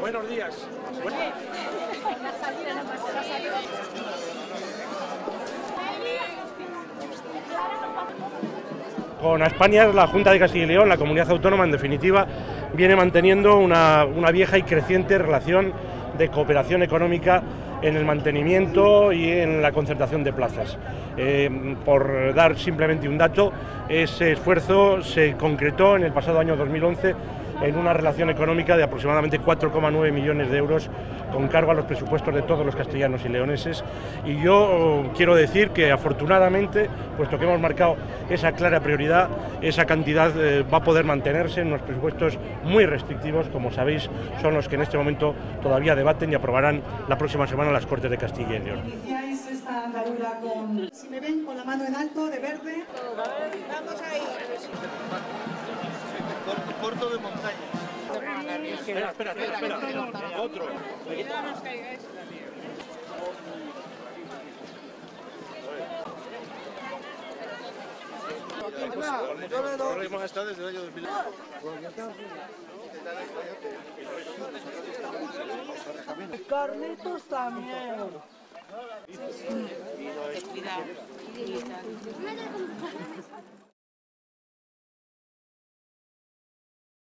Buenos días. Con España, la Junta de Castilla y León, la comunidad autónoma en definitiva, viene manteniendo una, una vieja y creciente relación de cooperación económica en el mantenimiento y en la concertación de plazas. Eh, por dar simplemente un dato, ese esfuerzo se concretó en el pasado año 2011 en una relación económica de aproximadamente 4,9 millones de euros con cargo a los presupuestos de todos los castellanos y leoneses. Y yo quiero decir que afortunadamente, puesto que hemos marcado esa clara prioridad, esa cantidad eh, va a poder mantenerse en unos presupuestos muy restrictivos, como sabéis, son los que en este momento todavía debaten y aprobarán la próxima semana las Cortes de Castilla y León. Si me ven con la mano en alto, de verde. Vamos ahí. Corto de montaña. Espera, espera, espera, espera. Otro. No hemos estado desde el año 2000. Carlitos también. Cuidado.